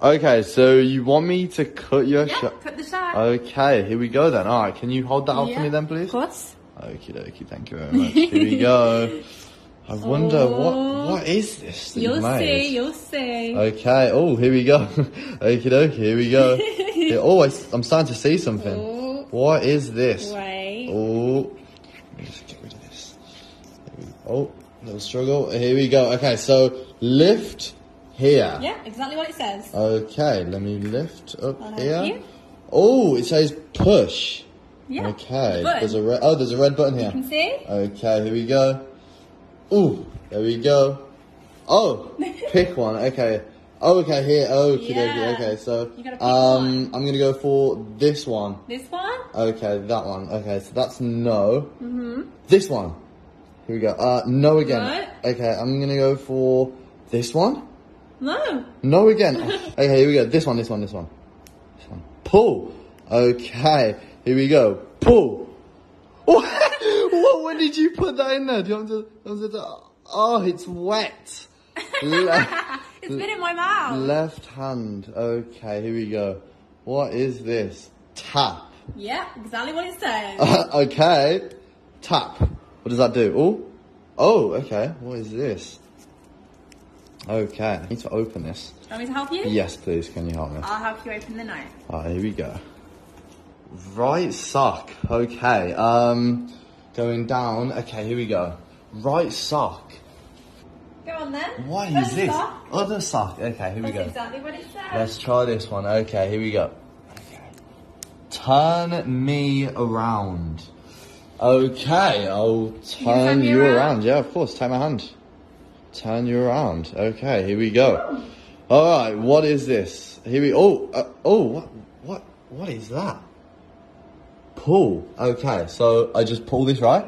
Okay, so you want me to cut your Yeah, shot? cut the shot. Okay, here we go then. All right, can you hold that out for me then, please? Of course. Okie dokie, thank you very much. Here we go. I wonder Oh. what what oh. is this You'll made? see, you'll see. Okay. Oh, here we go. Okie dokie. Here we go. Here- oh, I, am starting to see something. Oh. What is this? Wait. Oh, let me just get rid of this. Oh, little struggle. Here we go. Okay, so lift here. Yeah, exactly what it says. Okay, let me lift up I'll here. you. Oh, it says push. Yeah. Okay. There's a red. Oh, there's a red button here. You can see? Okay, here we go. Ooh, there we go. Oh, pick one. Okay. Oh, okay, here. Oh, okay, Yeah. okay. So, You gotta pick um, one. I'm gonna go for this one. This one? Okay, that one. Okay, so that's no. Mm-hmm. This one. Here we go. Uh, no again. Right. Okay, I'm gonna go for this one. No. No again. okay, here we go. This one, this one, this one. This one. Pull. Okay, here we go. Pull. what? When did you put that in there? Do you want to? do you want to oh, it's wet. Le- It's been in my mouth. left hand. Okay, here we go. What is this? Tap. yeah, exactly what it says. okay. Tap. What does that do? Oh. Oh, okay. What is this? Okay. I need to open this. Want me to help you? Yes, please. Can you help me? I'll help you open the note. Alright, here we go. Right sock. Okay. Um, going down. Okay, here we go. Right sock. Go on then. What is First this? off, Other sock. Okay, here we go. exactly what it says. Let's try this one. Okay, here we go. Okay. Turn me around. Okay, I'll turn me you around? around. Yeah, of course. Take my hand. Turn you around. Okay, here we go. All right, what is this? Here we. Oh, uh, oh, what, what, what is that? Pull. Okay, so I just pull this, right?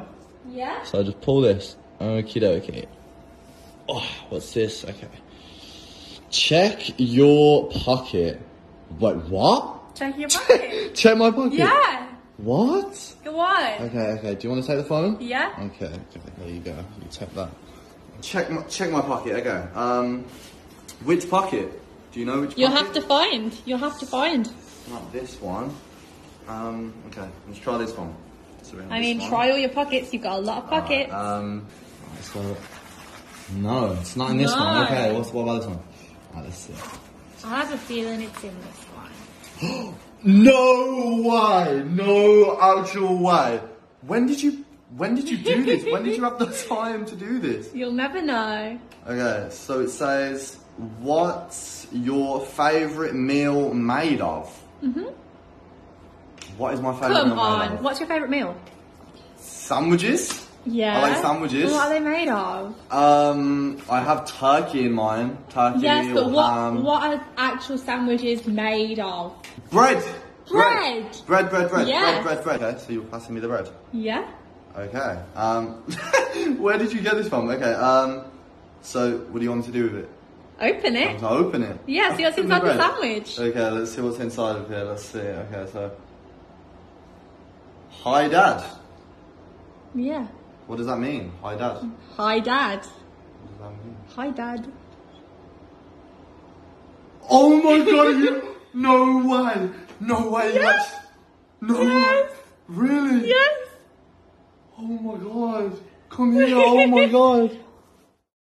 Yeah? So I just pull this. Okie dokie. Oh, what's this? Okay. Check your pocket. Wait, what? Check your pocket. Check my pocket. yeah. What? Go on. Okay, okay. Do you want to take the phone? Yeah. Okay, okay. There you go. You take that. Check my check my pocket. Okay. Um, which pocket? Do you know which? You'll pocket? have to find. You'll have to find. Not this one. Um. Okay. Let's try this one. I mean, one. try all your pockets. You've got a lot of pockets. Um, right, so, no, it's not in this No. one. Okay, what's, what about this one? Right, let's see. I have a feeling it's in this one. No way! No actual way! When did you? When did you do this? when did you have the time to do this? You'll never know. Okay, so it says, "What's your favorite meal made of?" Mm-hmm. What is my favorite Come meal made on. of? What's your favourite meal? Sandwiches. Yeah. I like sandwiches. What are they made of? Um, I have turkey in mine. Turkey Yes, but what ham. what are actual sandwiches made of? Bread. Bread. Bread, bread, bread, Yes. bread, bread, bread. Okay, so you're passing me the bread. Yeah. Okay. Um, where did you get this from? Okay. Um, so what do you want me to do with it? Open it. to open it. Yeah, see what's Open inside the bread. sandwich. Okay, let's see what's inside of here. Let's see. Okay, so. Hi, Dad. Yeah. What does that mean? Hi, Dad. Hi, Dad. What does that mean? Hi, Dad. Oh my god, you. No way! No way! Yes. No Yes. way! Really? Yes. Oh my god! Come here! Oh my god!